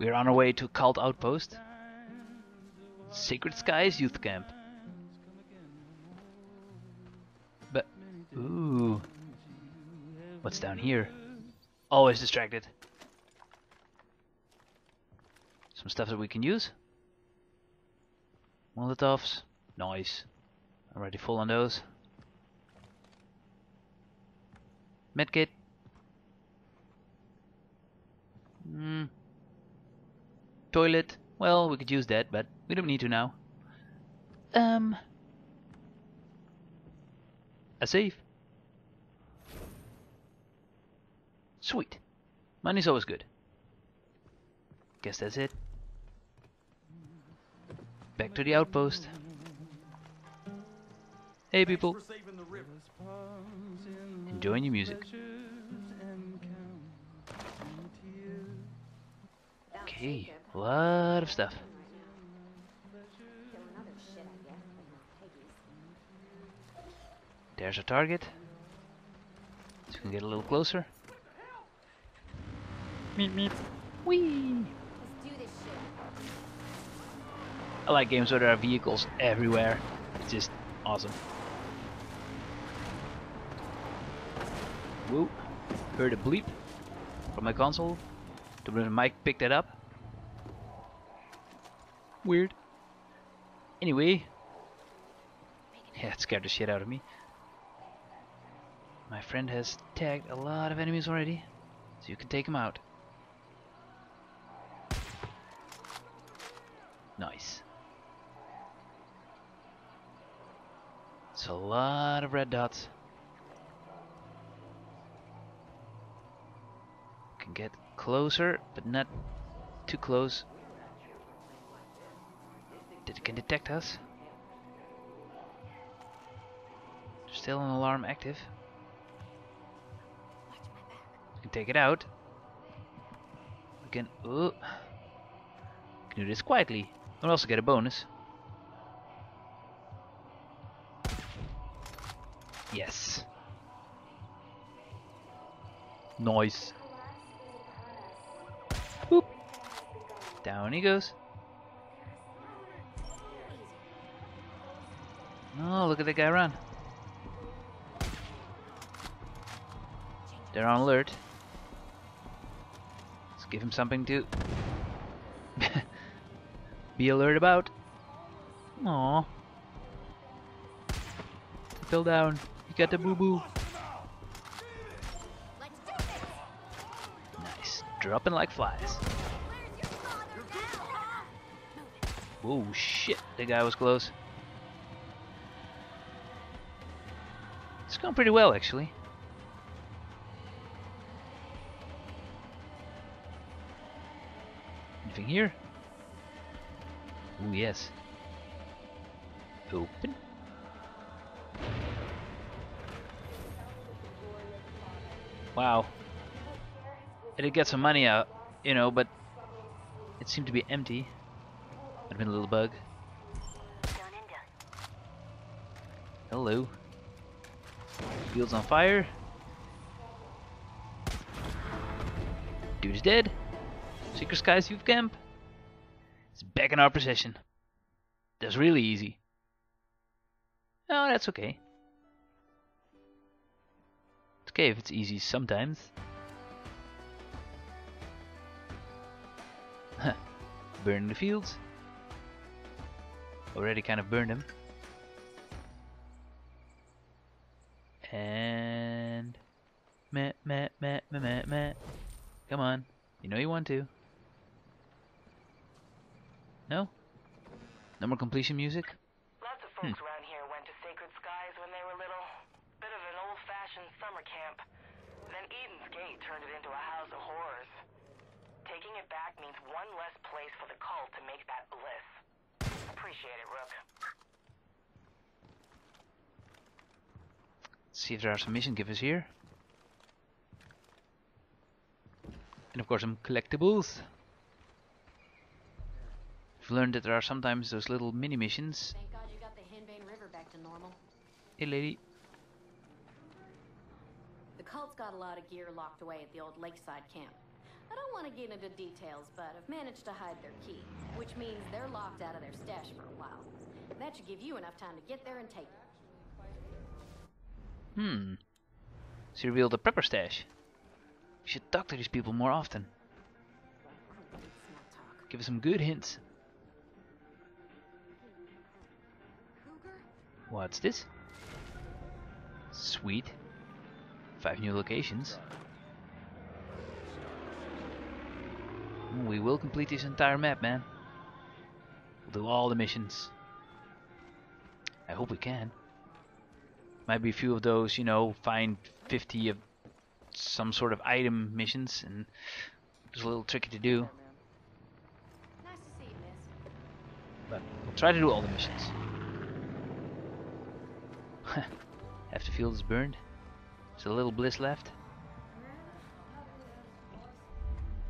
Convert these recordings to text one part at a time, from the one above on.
We're on our way to Cult Outpost. Sacred Skies Youth Camp. But, ooh. What's down here? Always distracted. Some stuff that we can use. Molotovs. Nice. Already full on those. Medkit. Hmm. Toilet. Well, we could use that, but we don't need to now. Um. A safe. Sweet. Money's always good. Guess that's it. Back to the outpost. Hey people. Enjoying your music. Okay, a lot of stuff. There's a target. So we can get a little closer. Meet meet. Whee! I like games where there are vehicles everywhere. It's just awesome. Whoa. Heard a bleep from my console. The mic picked it up. Weird. Anyway. Yeah, it scared the shit out of me. My friend has tagged a lot of enemies already. So you can take them out. Nice. It's a lot of red dots. Can get closer, but not too close. It can detect us. Still an alarm active. We can take it out. We can. Ooh, can do this quietly. We'll also get a bonus. Yes. Nice. Boop. Down he goes. Oh, look at the guy run. They're on alert. Let's give him something to be alert about. Aww. Fell down. You got the boo boo. Nice. Dropping like flies. Oh shit. The guy was close. Going pretty well, actually. Anything here? Oh yes. Open. Wow. I did get some money out, you know, but it seemed to be empty. Might have been a little bug. Hello. Fields on fire. Dude is dead. Sacred Skies Youth Camp. It's back in our possession. That's really easy. Oh, that's okay. It's okay if it's easy sometimes. Burning the fields. Already kind of burned them. And... Meh, meh, meh, meh, meh, meh. Come on. You know you want to. No? No more completion music? Lots of folks hmm. around here went to Sacred Skies when they were little. Bit of an old-fashioned summer camp. Then Eden's Gate turned it into a house of horrors. Taking it back means one less place for the cult to make that bliss. Appreciate it, Rook. See if there are some mission givers here. And of course some collectibles. I've learned that there are sometimes those little mini missions. Thank God you got the Henbane River back to normal. Hey lady. The cult's got a lot of gear locked away at the old lakeside camp. I don't want to get into details, but I've managed to hide their key, which means they're locked out of their stash for a while. That should give you enough time to get there and take it. Hmm. She revealed a prepper stash. We should talk to these people more often. Give us some good hints. What's this? Sweet. Five new locations. We will complete this entire map, man. We'll do all the missions. I hope we can. Might be a few of those, you know, find 50 of some sort of item missions, and it's a little tricky to do. Nice to see you, miss. But we'll try to do all the missions. Half the field is burned. There's a little bliss left.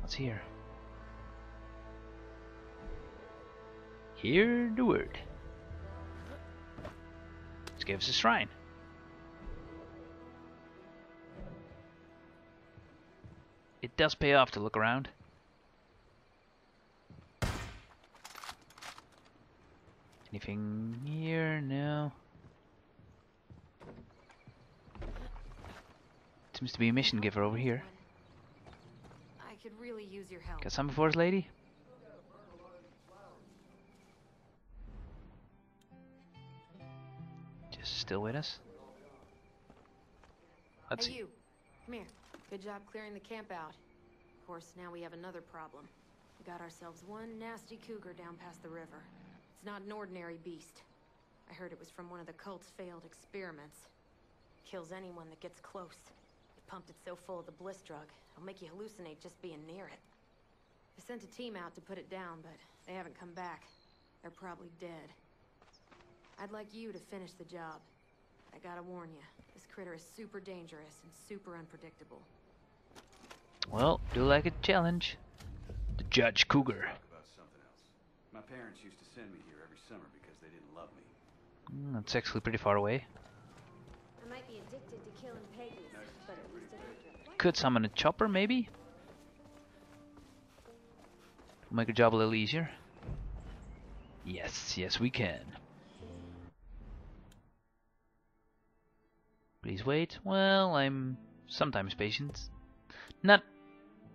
What's here? Hear the word. Let's give us a shrine. Does pay off to look around. Anything here? No. Seems to be a mission giver over here. I could really use your help. Got something for us, lady? Just still with us? Let's hey, see. you. Come here. Good job clearing the camp out. Course, now we have another problem. We got ourselves one nasty cougar down past the river. It's not an ordinary beast. I heard it was from one of the cult's failed experiments. Kills anyone that gets close. They pumped it so full of the bliss drug, it'll make you hallucinate just being near it. I sent a team out to put it down, but they haven't come back. They're probably dead. I'd like you to finish the job. I gotta warn you, this critter is super dangerous and super unpredictable. Well, do like a challenge. The Judge Cougar. Talk about something else. My parents used to send me here every summer because they didn't love me. Mm, that's actually pretty far away. I might be addicted to killing Peggies, but at least I Could summon a chopper, maybe? Make a job a little easier. Yes, yes we can. Please wait. Well, I'm sometimes patient. Not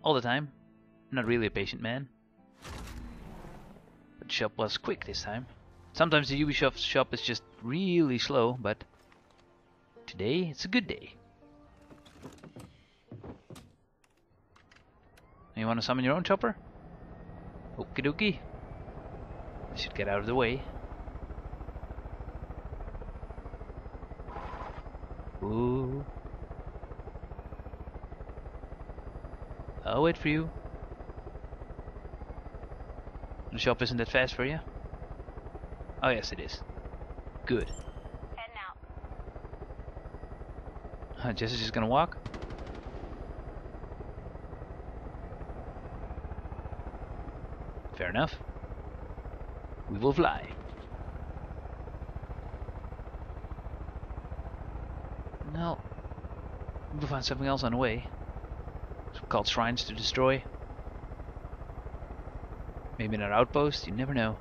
all the time. I'm Not really a patient man. But shop was quick this time. Sometimes the Ubisoft shop is just really slow, but today it's a good day. You want to summon your own chopper? Okie dokie. Should get out of the way. Ooh. I'll wait for you. The shop isn't that fast for you? Oh yes it is. Good. Heading out. Huh, Jess is just gonna walk? Fair enough. We will fly. No. We'll find something else on the way. Called shrines to destroy. Maybe another outpost, you never know.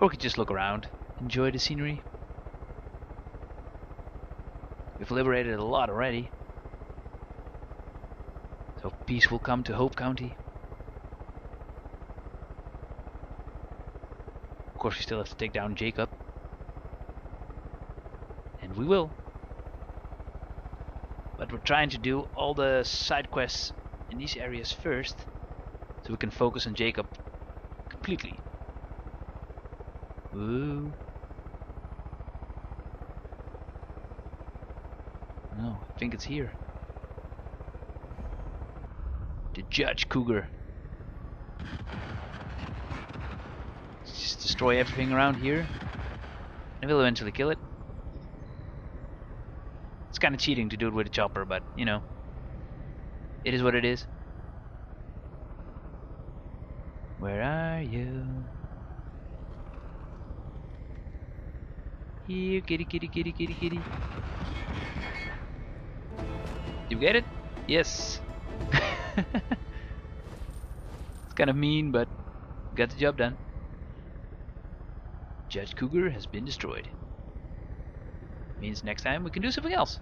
Or we could just look around, enjoy the scenery. We've liberated a lot already. So peace will come to Hope County. Of course, we still have to take down Jacob. And we will. We're trying to do all the side quests in these areas first. So we can focus on Jacob completely. Ooh. No, I think it's here. The Judge Cougar. Just destroy everything around here. And we'll eventually kill it. Kind of cheating to do it with a chopper, but, you know. It is what it is. Where are you? Here, kitty, kitty, kitty, kitty, kitty. You get it? Yes. it's kind of mean, but got the job done. Judge Cougar has been destroyed. Means next time we can do something else.